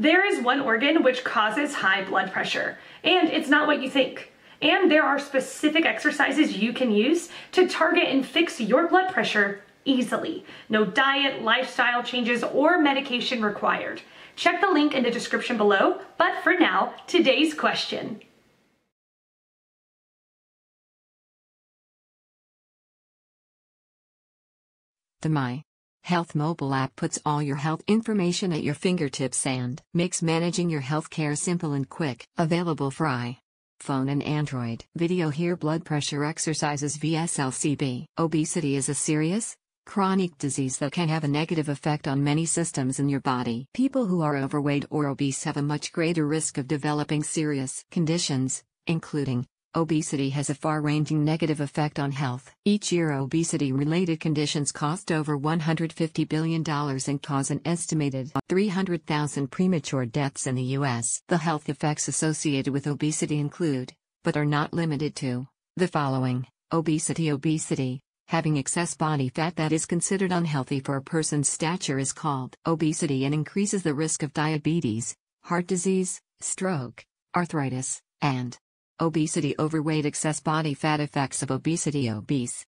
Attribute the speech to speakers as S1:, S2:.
S1: There is one organ which causes high blood pressure, and it's not what you think. And there are specific exercises you can use to target and fix your blood pressure easily. No diet, lifestyle changes, or medication required. Check the link in the description below, but for now, today's question.
S2: The My Health mobile app puts all your health information at your fingertips and makes managing your healthcare simple and quick. Available for iPhone and Android. Video here blood pressure exercises VSLCB. Obesity is a serious, chronic disease that can have a negative effect on many systems in your body. People who are overweight or obese have a much greater risk of developing serious conditions, including Obesity has a far ranging negative effect on health. Each year, obesity related conditions cost over $150 billion and cause an estimated 300,000 premature deaths in the U.S. The health effects associated with obesity include, but are not limited to, the following obesity. Obesity, having excess body fat that is considered unhealthy for a person's stature, is called obesity and increases the risk of diabetes, heart disease, stroke, arthritis, and Obesity overweight excess body fat effects of obesity obese